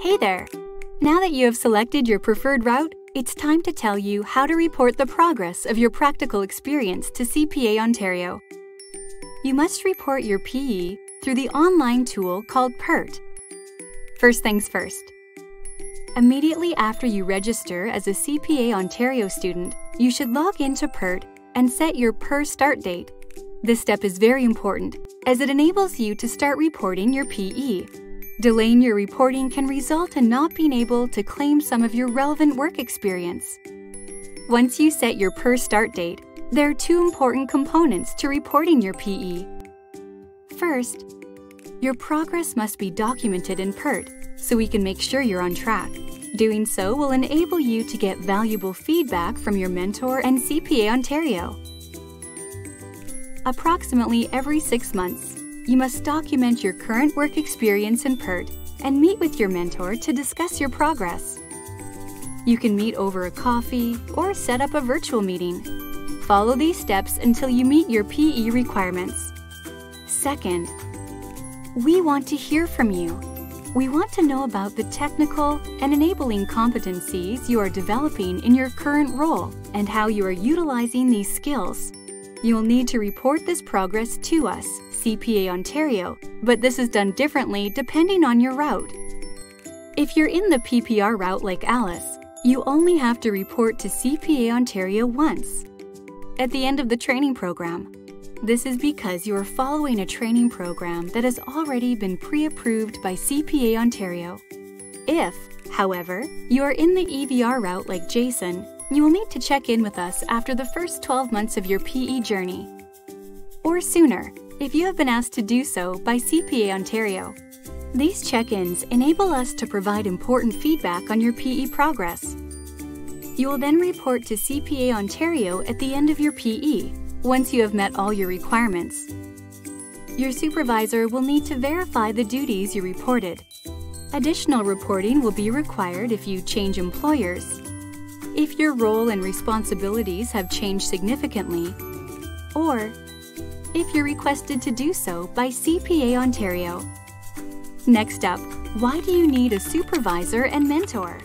Hey there! Now that you have selected your preferred route, it's time to tell you how to report the progress of your practical experience to CPA Ontario. You must report your PE through the online tool called PERT. First things first. Immediately after you register as a CPA Ontario student, you should log into PERT and set your PER start date. This step is very important as it enables you to start reporting your PE. Delaying your reporting can result in not being able to claim some of your relevant work experience. Once you set your PER start date, there are two important components to reporting your PE. First, your progress must be documented in PERT so we can make sure you're on track. Doing so will enable you to get valuable feedback from your mentor and CPA Ontario. Approximately every six months, you must document your current work experience in PERT and meet with your mentor to discuss your progress. You can meet over a coffee or set up a virtual meeting. Follow these steps until you meet your PE requirements. Second, we want to hear from you. We want to know about the technical and enabling competencies you are developing in your current role and how you are utilizing these skills. You will need to report this progress to us CPA Ontario, but this is done differently depending on your route. If you're in the PPR route like Alice, you only have to report to CPA Ontario once, at the end of the training program. This is because you are following a training program that has already been pre-approved by CPA Ontario. If, however, you are in the EVR route like Jason, you will need to check in with us after the first 12 months of your PE journey. Or sooner, if you have been asked to do so by CPA Ontario. These check-ins enable us to provide important feedback on your PE progress. You will then report to CPA Ontario at the end of your PE, once you have met all your requirements. Your supervisor will need to verify the duties you reported. Additional reporting will be required if you change employers, if your role and responsibilities have changed significantly, or if you're requested to do so by CPA Ontario. Next up, why do you need a supervisor and mentor?